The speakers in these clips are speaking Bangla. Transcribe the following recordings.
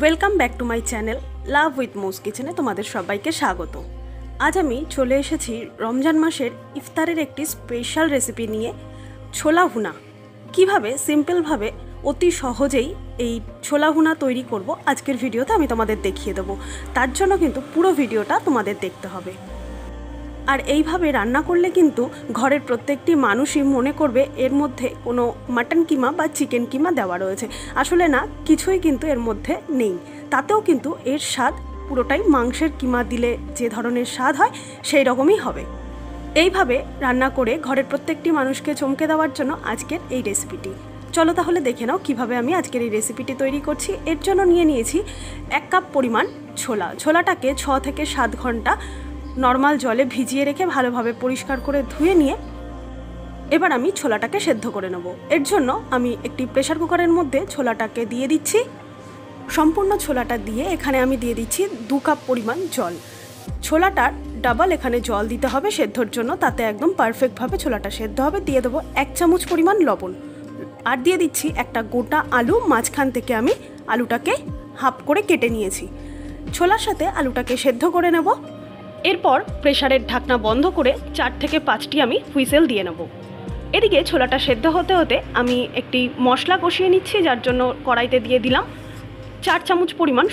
Welcome back to my channel love with মোস কিচেনে তোমাদের সবাইকে স্বাগত। আজ আমি চলে এসেছি রমজান মাসের ইফতারের একটি স্পেশাল রেসিপি নিয়ে, ছোলা ভুনা। কীভাবে? সিম্পলভাবে অতি সহজেই এই ছোলা ভুনা তৈরি করব। আজকের ভিডিওতে আমি তোমাদের দেখিয়ে দেবো। তার জন্য কিন্তু পুরো ভিডিওটা তোমাদের দেখতে হবে। আর এইভাবে রান্না করলে কিন্তু ঘরের প্রত্যেকটি মানুষই মনে করবে এর মধ্যে কোনো মাটন কিমা বা চিকেন কিমা দেওয়া রয়েছে। আসলে না, কিছুই কিন্তু এর মধ্যে নেই। তাতেও কিন্তু এর স্বাদ পুরোটাই মাংসের কিমা দিলে যে ধরনের স্বাদ হয়, সেই রকমই হবে। এইভাবে রান্না করে ঘরের প্রত্যেকটি মানুষকে চমকে দেওয়ার জন্য আজকের এই রেসিপিটি। চলো তাহলে দেখে নাও কীভাবে আমি আজকের এই রেসিপিটি তৈরি করছি। এর জন্য নিয়ে নিয়েছি এক কাপ পরিমাণ ছোলা। ছোলাটাকে ছ থেকে সাত ঘণ্টা নর্মাল জলে ভিজিয়ে রেখে ভালোভাবে পরিষ্কার করে ধুয়ে নিয়ে এবার আমি ছোলাটাকে সেদ্ধ করে নেব। এর জন্য আমি একটি প্রেশার কুকারের মধ্যে ছোলাটাকে দিয়ে দিচ্ছি। সম্পূর্ণ ছোলাটা দিয়ে এখানে আমি দিয়ে দিচ্ছি দু কাপ পরিমাণ জল। ছোলাটার ডাবল এখানে জল দিতে হবে সেদ্ধর জন্য, তাতে একদম পারফেক্টভাবে ছোলাটা সেদ্ধ হবে। দিয়ে দেবো এক চামচ পরিমাণ লবণ। আর দিয়ে দিচ্ছি একটা গোটা আলু, মাঝখান থেকে আমি আলুটাকে হাফ করে কেটে নিয়েছি। ছোলার সাথে আলুটাকে সেদ্ধ করে নেব। এরপর প্রেশারের ঢাকনা বন্ধ করে চার থেকে পাঁচটি আমি হুইসেল দিয়ে নেব। এদিকে ছোলাটা সেদ্ধ হতে হতে আমি একটি মশলা কষিয়ে নিচ্ছি, যার জন্য কড়াইতে দিয়ে দিলাম চার চামচ পরিমাণ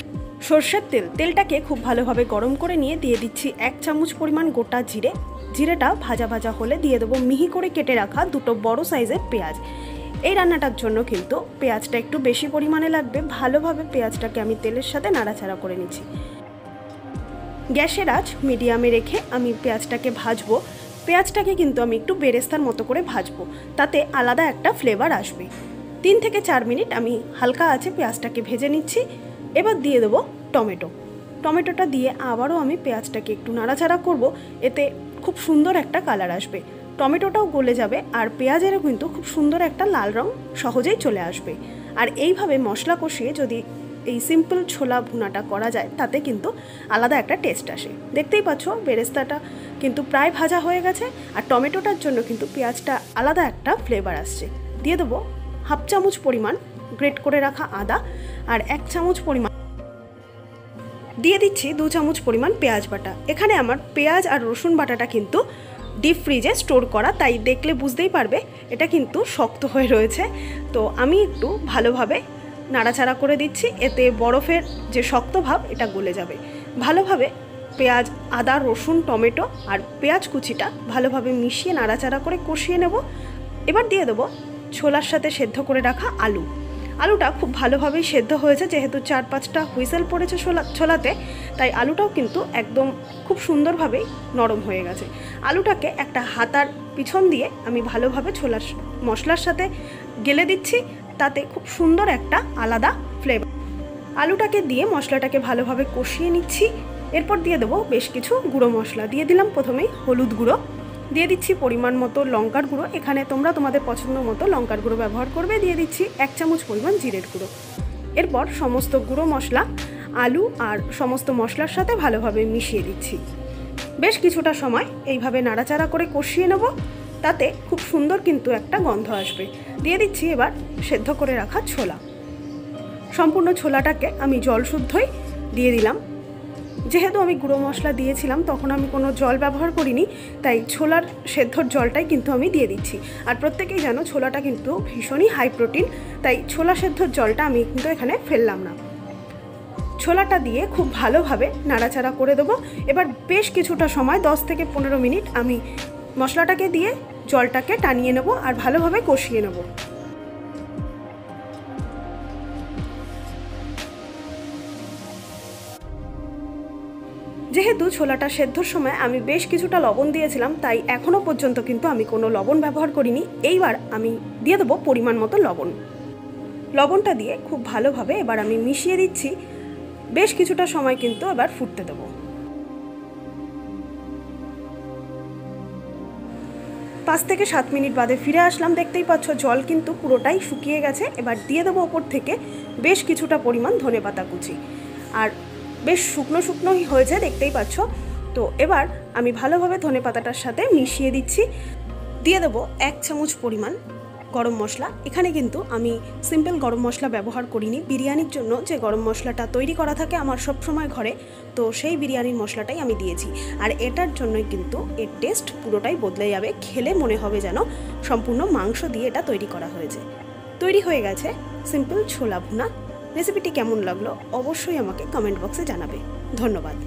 সর্ষের তেল। তেলটাকে খুব ভালোভাবে গরম করে নিয়ে দিয়ে দিচ্ছি এক চামচ পরিমাণ গোটা জিরে। জিরেটা ভাজা ভাজা হলে দিয়ে দেবো মিহি করে কেটে রাখা দুটো বড় সাইজের পেঁয়াজ। এই রান্নাটার জন্য কিন্তু পেঁয়াজটা একটু বেশি পরিমাণে লাগবে। ভালোভাবে পেঁয়াজটাকে আমি তেলের সাথে নাড়াচাড়া করে নিচ্ছি। গ্যাসের আঁচ মিডিয়ামে রেখে আমি পেঁয়াজটাকে ভাজবো। পেঁয়াজটাকে কিন্তু আমি একটু বেরেস্তার মতো করে ভাজবো, তাতে আলাদা একটা ফ্লেভার আসবে। তিন থেকে চার মিনিট আমি হালকা আছে পেঁয়াজটাকে ভেজে নিচ্ছি। এবার দিয়ে দেবো টমেটো। টমেটোটা দিয়ে আবারও আমি পেঁয়াজটাকে একটু নাড়াচাড়া করব, এতে খুব সুন্দর একটা কালার আসবে। টমেটোটাও গলে যাবে আর পেঁয়াজেরও কিন্তু খুব সুন্দর একটা লাল রং সহজেই চলে আসবে। আর এইভাবে মশলা কষিয়ে যদি এই সিম্পল ছোলা ভুনাটা করা যায়, তাতে কিন্তু আলাদা একটা টেস্ট আসে। দেখতেই পাচ্ছ, বেরেস্তাটা কিন্তু প্রায় ভাজা হয়ে গেছে, আর টমেটোটার জন্য কিন্তু পেঁয়াজটা আলাদা একটা ফ্লেভার আসছে। দিয়ে দেবো হাফ চামচ পরিমাণ গ্রেট করে রাখা আদা, আর এক চামচ পরিমাণ দিয়ে দিচ্ছি দু চামচ পরিমাণ পেঁয়াজ বাটা। এখানে আমার পেঁয়াজ আর রসুন বাটাটা কিন্তু ডিপ ফ্রিজে স্টোর করা, তাই দেখলে বুঝতেই পারবে, এটা কিন্তু শক্ত হয়ে রয়েছে। তো আমি একটু ভালোভাবে নাড়াচাড়া করে দিচ্ছি, এতে বরফের যে শক্ত ভাব, এটা গলে যাবে। ভালোভাবে পেঁয়াজ, আদা, রসুন, টমেটো আর পেঁয়াজ কুচিটা ভালোভাবে মিশিয়ে নাড়াচাড়া করে কষিয়ে নেব। এবার দিয়ে দেবো ছোলার সাথে সেদ্ধ করে রাখা আলু। আলুটা খুব ভালোভাবেই সেদ্ধ হয়েছে, যেহেতু চার পাঁচটা হুইসেল পড়েছে ছোলা, ছোলাতে, তাই আলুটাও কিন্তু একদম খুব সুন্দরভাবেই নরম হয়ে গেছে। আলুটাকে একটা হাতার পিছন দিয়ে আমি ভালোভাবে ছোলার মশলার সাথে গেলে দিচ্ছি তাতে খুব সুন্দর একটা আলাদা ফ্লেভার আলুটাকে দিয়ে মশলাটাকে ভালোভাবে কষিয়ে নিচ্ছি। এরপর দিয়ে দেবো বেশ কিছু গুঁড়ো মশলা। দিয়ে দিলাম প্রথমেই হলুদ গুঁড়ো। দিয়ে দিচ্ছি পরিমাণ মতো লঙ্কার গুঁড়ো। এখানে তোমরা তোমাদের পছন্দ মতো লঙ্কার গুঁড়ো ব্যবহার করবে। দিয়ে দিচ্ছি এক চামচ পরিমাণ জিরের গুঁড়ো। এরপর সমস্ত গুঁড়ো মশলা, আলু আর সমস্ত মশলার সাথে ভালোভাবে মিশিয়ে দিচ্ছি। বেশ কিছুটা সময় এইভাবে নাড়াচাড়া করে কষিয়ে নেব। তাতে খুব সুন্দর কিন্তু একটা গন্ধ আসবে। দিয়ে দিচ্ছি এবার সেদ্ধ করে রাখা ছোলা। সম্পূর্ণ ছোলাটাকে আমি জল শুদ্ধই দিয়ে দিলাম। যেহেতু আমি গুঁড়ো মশলা দিয়েছিলাম, তখন আমি কোনো জল ব্যবহার করিনি, তাই ছোলার সেদ্ধর জলটাই কিন্তু আমি দিয়ে দিচ্ছি। আর প্রত্যেকেই জানো, ছোলাটা কিন্তু ভীষণই হাই প্রোটিন তাই ছোলা সেদ্ধর জলটা আমি কিন্তু এখানে ফেললাম না। ছোলাটা দিয়ে খুব ভালোভাবে নাড়াচাড়া করে দেবো। এবার বেশ কিছুটা সময়, দশ থেকে পনেরো মিনিট আমি মশলাটাকে দিয়ে জলটাকে টানিয়ে নেব আর ভালোভাবে কষিয়ে নেব। যেহেতু ছোলাটা সেদ্ধর সময় আমি বেশ কিছুটা লবণ দিয়েছিলাম, তাই এখনও পর্যন্ত কিন্তু আমি কোনো লবণ ব্যবহার করিনি। এইবার আমি দিয়ে দেবো পরিমাণ মতো লবণ। লবণটা দিয়ে খুব ভালোভাবে এবার আমি মিশিয়ে দিচ্ছি। বেশ কিছুটা সময় কিন্তু এবার ফুটতে দেবো। পাঁচ থেকে সাত মিনিট বাদে ফিরে আসলাম। দেখতেই পাচ্ছ জল কিন্তু পুরোটাই শুকিয়ে গেছে। এবার দিয়ে দেবো ওপর থেকে বেশ কিছুটা পরিমাণ ধনে পাতা কুচি। আর বেশ শুকনো শুকনোই হয়েছে, দেখতেই পাচ্ছ। তো এবার আমি ভালোভাবে ধনে পাতাটার সাথে মিশিয়ে দিচ্ছি। দিয়ে দেবো এক চামচ পরিমাণ গরম মশলা। এখানে কিন্তু আমি সিম্পল গরম মশলা ব্যবহার করিনি। বিরিয়ানির জন্য যে গরম মশলাটা তৈরি করা থাকে আমার সব সময় ঘরে, তো সেই বিরিয়ানির মশলাটাই আমি দিয়েছি। আর এটার জন্যই কিন্তু এর টেস্ট পুরোটাই বদলে যাবে। খেলে মনে হবে যেন সম্পূর্ণ মাংস দিয়ে এটা তৈরি করা হয়েছে। তৈরি হয়ে গেছে সিম্পল ছোলা ভুনা। রেসিপিটি কেমন লাগল? অবশ্যই আমাকে কমেন্ট বক্সে জানাবে। ধন্যবাদ।